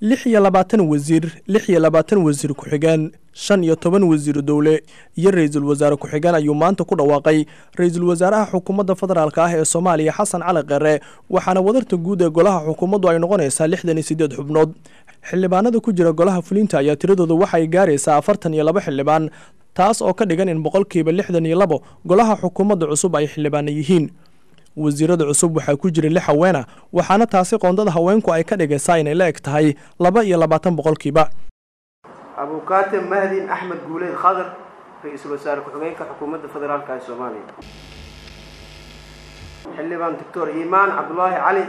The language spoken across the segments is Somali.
lix iyo labaatan wasiir lix iyo labaatan wasiir ku-xigeen shan iyo toban wasiir dowle iyo ra'iisul wasaare ku-xigeen ayuu maanta ku dhawaaqay ra'iisul wasaaraha xukuumadda federaalk ah ee soomaaliya xasan cali kheere waxaana wadarta guud ee golaha xukuumaddu ay noqonaysaa lixdan iyo siddeed xubnood. Xildhibaanada ku jira golaha fulinta ayaa tiradooda waxay gaaraysaa afartan iyo laba xildhibaan taas oo ka dhigan in boqolkiiba lixdan iyo labo golaha xukuumadda cusub ay xildhibaana yihiin wasiirada cusub waxaa ku jira lix haweena waxaana taasi qoondada haweenku ay ka dhigaysaa inay la eg tahay laba iyo labaatan boqolkiiba. Abukaate mahdin axmed guuleed khadar ra'iisul wasaare ku-xigeenka xukuumadda federaalka ee soomaaliya. Xildhibaan doctor iimaan cabdulaahi cali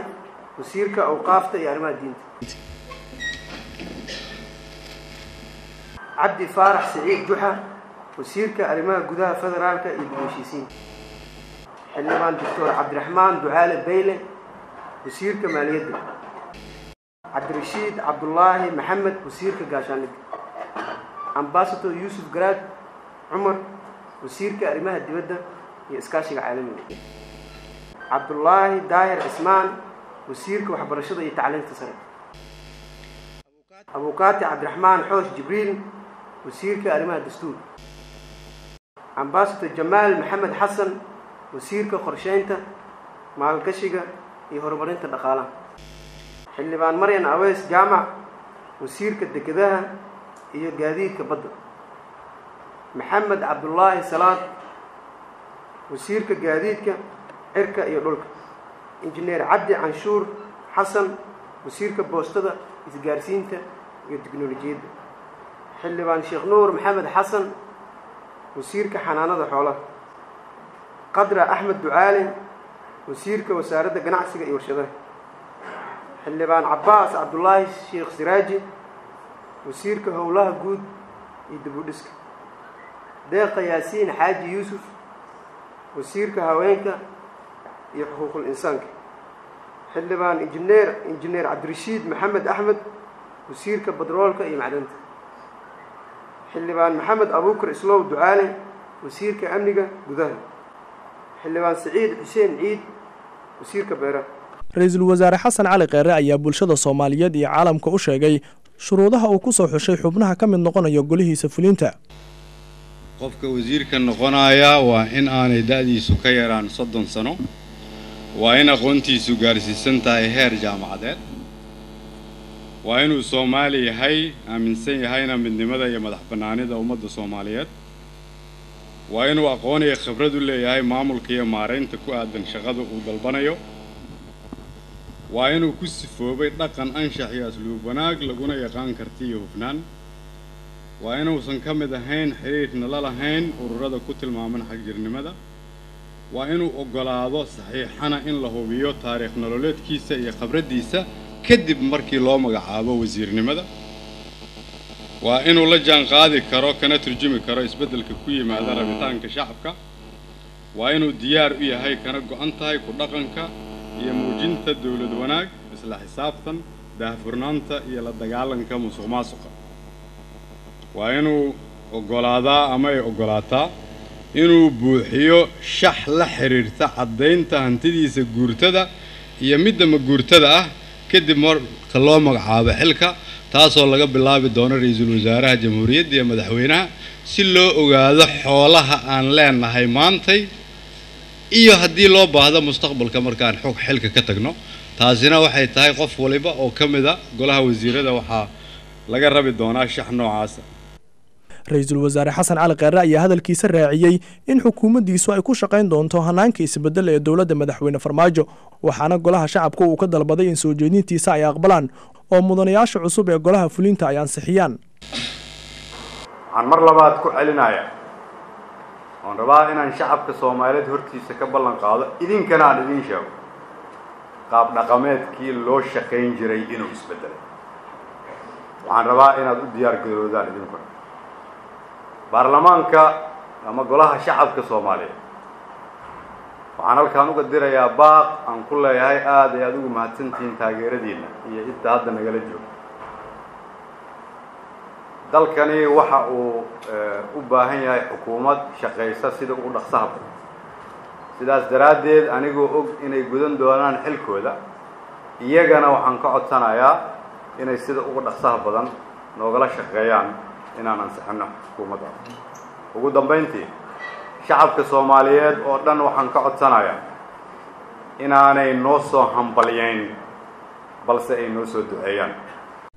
wasiirka awqaafta iyo arrimaha diinta. Cabdi faarax siciid juxa wasiirka arrimaha gudaha federaalka iyo dib-u-heshiisiinta xildhibaan doctor cabdiraxmaan ducaale bayle wasiirka maaliyadda. Cabdirashiid cabdulaahi maxamed wasiirka gaashaandhigga ambasador yuusuf garaad cumar wasiirka arrimaha dibadda iyo iskaashiga caalamiga. Cabdulaahi daahir cismaan wasiirka waxbarashada iyo tacliinta sare. Abukaati cabdiraxmaan xoosh jibriil wasiirka arrimaha dastuur. Ambasador jamaal maxamed xasan wasiirka qorsheynta maalgashiga iyo horumarinta dhaqaalaha. Xildhibaan maryan aweys jaamac wasiirka dekedaha iyo gaadiidka badda. Maxamed cabdulaahi salaad wasiirka gaadiidka cirka iyo dhulka. Injineer cabdi canshuur xasan wasiirka boostada isgaarsiinta iyo tiknolojiyadda xildhibaan sheekh nuur maxamed xasan wasiirka xanaanada xoolaha qadra axmed ducaale wasiirka wasaaradda ganacsiga iyo warshadaha. Xildhibaan cabbaas cabdulaahi sheekh siraaji wasiirka howlaha guud iyo dibudhiska deeqa yaasiin xaaji yuusuf wasiirka haweenka iyo xuquuqul insaanka. Xildhibaan injineer injineer cabdirashiid maxamed axmed wasiirka badroolka iyo macdanta. Xildhibaan maxamed abuukar islow ducaale wasiirka amniga gudaha xildhibaan siciid xuseen ciid wasiirka beeraha ra'iisul wasaare xasan cali kheere ayaa bulshada soomaaliyeed iyo caalamka u sheegay shuruudaha uu ku soo xushay xubnaha ka mid noqonayo golihiisa fulinta. Qofka wasiirka noqonaya waa in aanay da'diisu ka yaraan soddon sano. Waa in aqoontiisu gaarsiisan tahay heer jaamacadeed. Waa inuu soomaali yahay aaminsan yahayna midnimada iyo madax bannaanida ummadda soomaaliyeed waa inuu aqoon iyo khibrad u leeyahay maamulka iyo maaraynta ku aadan shaqada uu dalbanayo? Waa inuu ku sifoobay dhaqan anshax iyo asluub wanaag laguna yaqaan karti iyo hufnaan? Waa inuusan ka mid ahayn xidhiirhna la lahayn ururada ku tilmaaman xagjirnimada? Waa inuu oggolaado saxiixana in la hubiyo taariikh nololeedkiisa iyo khibraddiisa kadib markii loo magacaabo wasiirnimada waa inuu la jaan qaadi karo kana turjumi karo isbeddelka ku yimaada rabitaanka shacabka. Waa inuu diyaar u yahay kana go'an tahay ku dhaqanka iyo muujinta dawlad wanaag isla xisaabtan daahfurnaanta iyo la dagaalanka musuq maasuqa waa inuu oggolaadaa ama ay oggolaataa inuu buuxiyo shax la xidhiirta caddaynta hantidiisa guurtada iyo midda maguurtada ah kadib marka loo magacaabo xilka taasoo laga bilaabi doono ra'iisul wasaaraha jamhuuriyadda iyo madaxweynaha si loo ogaado xoolaha aan leenahay maantay iyo haddii loo baahdo mustaqbalka markaan xog xilka ka tagno. Taasina waxay tahay qof waliba oo ka mida golaha wasiirada waxaa laga rabi doonaa shax noocaasa ra'iisul wasaare xasan cali kheere ayaa hadalkiisa raaciyey in xukuumaddiisu ay ku shaqayn doonto hanaanka isbeddel ee dowladda madaxweyne farmaajo waxaana golaha shacabka uu ka dalbaday in soo jeedintiisa ay aqbalaan oo mudanayaasha cusub ee golaha fulinta ay ansixiyaan. Waxaan mar labaad ku celinayaa oon rabaa inaan shacabka soomaaliyeed hortiisa ka ballan qaado idinkana aan idiin sheego qaab dhaqameedkii loo shaqayn jiray inuu isbedelay. Waxaan rabaa inaad u diyaar garoodaan idinkuna baarlamaanka ama golaha shacabka soomaaliyeed waxaan halkaan uga dirayaa baaq aan ku leeyahay aada ay aad ugu mahadsantihiin taageeradiinna iyo inta hadda nagala joogo. Dalkani waxa uu u baahan yahay xukuumad shaqaysa sida ugu dhaqsaha badan sidaas daraaddeed anigoo og inay gudan doonaan xilkooda iyagana waxaan ka codsanayaa inay sida uga dhaqsaha badan noogala shaqeeyaan inaan ansixinno xukuumadda. Ugu dambayntii shacabka soomaaliyeed oo dhan waxaan ka codsanayaa inaanay noo soo hambalyayn balse ay noo soo duceeyaan.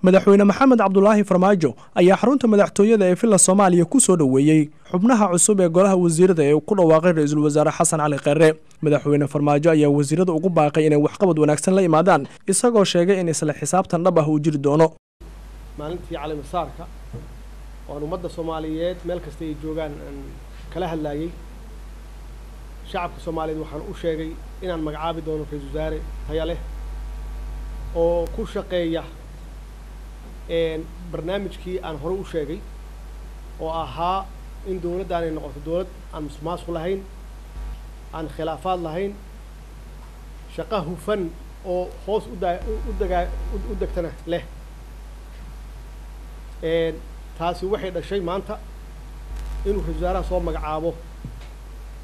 Madaxweyne maxamed cabdulaahi farmaajo ayaa xarunta madaxtooyada ee villa soomaaliya ku soo dhoweeyey xubnaha cusub ee golaha wasiirada ee ku dhawaaqay ra'iisul wasaare xasan cali kheyre madaxweyne farmaajo ayaa wasiirada ugu baaqay inay waxqabad wanaagsan la imaadaan isagoo sheegay in isla xisaabtan dhab ah uu jiri doono. Maalintii calimasaarka oan ummadda soomaaliyeed meel kasta ay joogaan aan kala hadlaayey shacabka soomaaliyeed waxaan u sheegay inaan magacaabi doono ra'isul wasaare taya leh oo ku shaqeeya barnaamijkii aan horey u sheegay oo ahaa in dowladdaanay noqoto dowlad aan musuqmaasuq lahayn aan khilaafaad lahayn shaqo hufan oo hoos uda u degtana leh taasi waxay dhashay maanta inuu ra'isul wasaaraha soo magacaabo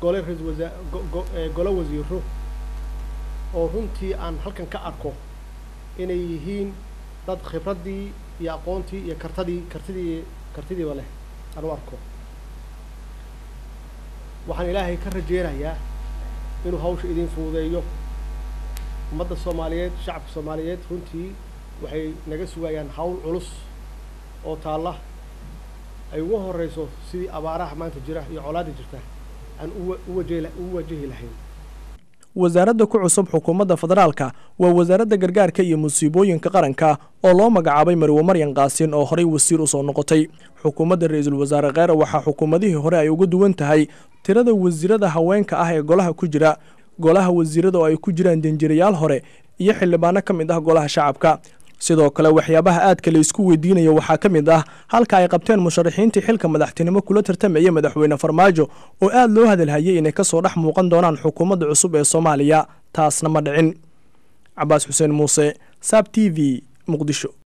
gole ra'isul wasaa golo wasiiro oo runtii aan halkan ka arko inay yihiin dad khibraddii iyo aqoontii iyo kartadii kartidii kartidiiba leh aan u arko. Waxaan ilaahay ka rajeynayaa inuu hawsha idin fuudeeyo ummadda soomaaliyeed shacabka soomaaliyeed runtii waxay naga sugayaan hawl culus oo taalla ay ugu horeyso sidii abaaraha maanta jira iyo colaadda jirta aan u wajahi lahayn. Wasaaradda ku cusub xukuumadda federaalka waa wasaaradda gargaarka iyo musiibooyinka qaranka oo loo magacaabay marwe maryan qaasin oo horey wasiir u soo noqotay. Xukuumadda ra'iisul wasaare kheyre waxaa xukuumadihii hore ay uga duwan tahay tirada wasiirada haweenka ah ee golaha ku jira golaha wasiirada oo ay ku jiraan danjirayaal hore iyo xildhibaano ka mid ah golaha shacabka sidoo kale waxyaabaha aadka la isku weydiinayo waxaa ka mid ah halka ay qabteen musharaxiintii xilka madaxtinimo kula tartamaya madaxweyne farmaajo oo aad loo hadalhayay inay ka soo dhex muuqan doonaan xukuumadda cusub ee soomaaliya taasna ma dhicin. Cabaas xuseen muuse saab t v muqdisho